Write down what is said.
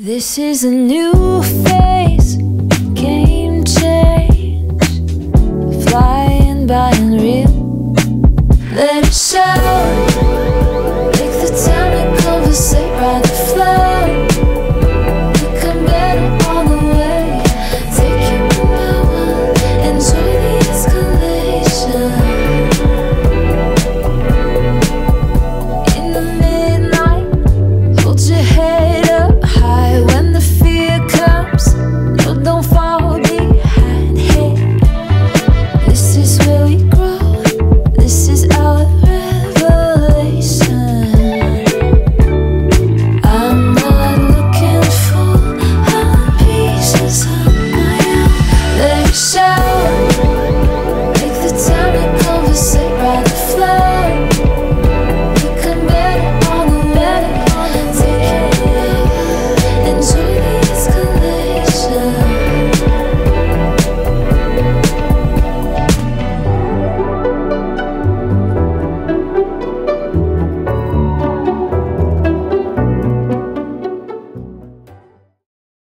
This is a new phase, game change, flying by and real. Let it show.